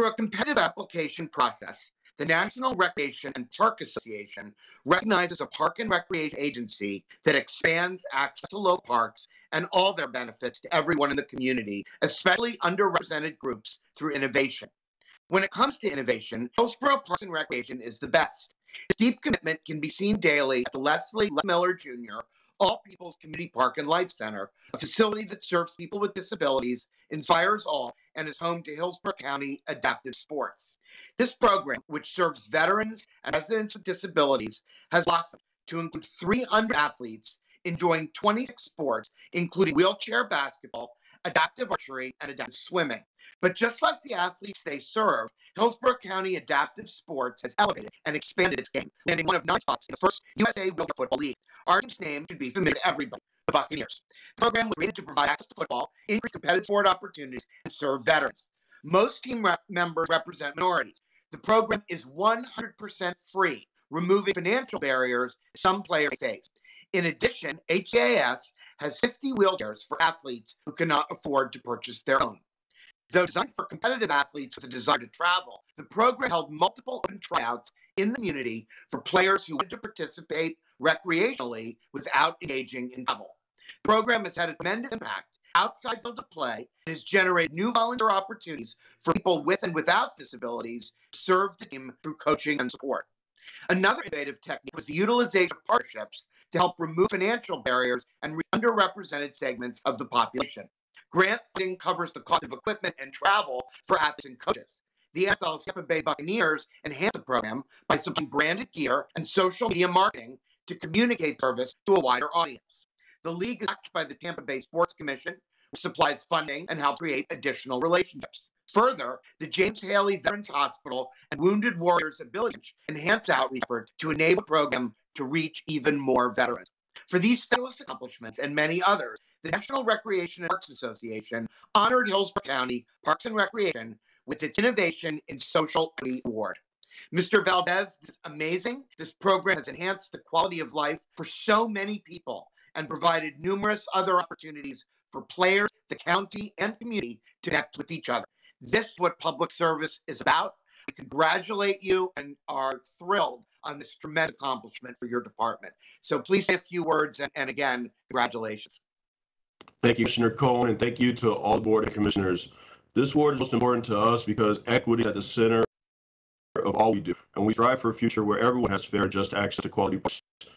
Through a competitive application process, the National Recreation and Park Association recognizes a park and recreation agency that expands access to local parks and all their benefits to everyone in the community, especially underrepresented groups through innovation. When it comes to innovation, Hillsborough Parks and Recreation is the best. Its deep commitment can be seen daily at the Leslie Miller Jr. All People's Community Park and Life Center, a facility that serves people with disabilities, inspires all, and is home to Hillsborough County Adaptive Sports. This program, which serves veterans and residents with disabilities, has blossomed to include 300 athletes enjoying 26 sports, including wheelchair basketball, adaptive archery, and adaptive swimming. But just like the athletes they serve, Hillsborough County Adaptive Sports has elevated and expanded its game, landing one of nine spots in the first USA Wheelchair Football League. Our team's name should be familiar to everybody, the Buccaneers. The program was created to provide access to football, increase competitive sport opportunities, and serve veterans. Most team rep members represent minorities. The program is 100% free, removing financial barriers some players face. In addition, HCAS has 50 wheelchairs for athletes who cannot afford to purchase their own. Though designed for competitive athletes with a desire to travel, the program held multiple open tryouts in the community for players who wanted to participate recreationally without engaging in travel. The program has had a tremendous impact outside field of play and has generated new volunteer opportunities for people with and without disabilities to serve the team through coaching and support. Another innovative technique was the utilization of partnerships to help remove financial barriers and underrepresented segments of the population. Grant funding covers the cost of equipment and travel for athletes and coaches. The NFL's Tampa Bay Buccaneers enhanced the program by supplying branded gear and social media marketing to communicate service to a wider audience. The league is backed by the Tampa Bay Sports Commission, which supplies funding and helps create additional relationships. Further, the James Haley Veterans Hospital and Wounded Warriors Ability enhance outreach efforts to enable the program to reach even more veterans. For these fabulous accomplishments and many others, the National Recreation and Parks Association honored Hillsborough County Parks and Recreation with its Innovation in Social Equity Award. Mr. Valdez, this is amazing. This program has enhanced the quality of life for so many people and provided numerous other opportunities for players, the county, and community to connect with each other. This is what public service is about. We congratulate you and are thrilled on this tremendous accomplishment for your department. So please say a few words and, and again, congratulations. Thank you, Commissioner Cohen, and thank you to all the board of commissioners. This award is most important to us because equity is at the center of all we do, and we strive for a future where everyone has fair, just access to quality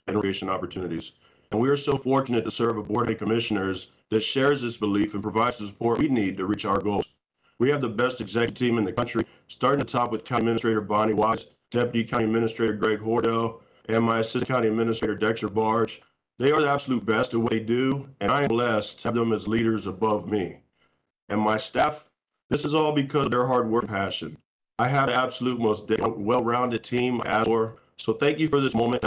and recreation opportunities. And we are so fortunate to serve a board of commissioners that shares this belief and provides the support we need to reach our goals. We have the best executive team in the country, starting at the top with County Administrator Bonnie Wise, Deputy County Administrator Greg Horwedel, and my Assistant County Administrator Dexter Barge. They are the absolute best at what they do, and I am blessed to have them as leaders above me. And my staff, this is all because of their hard work and passion. I have the absolute most well-rounded team I ask for. So thank you for this moment.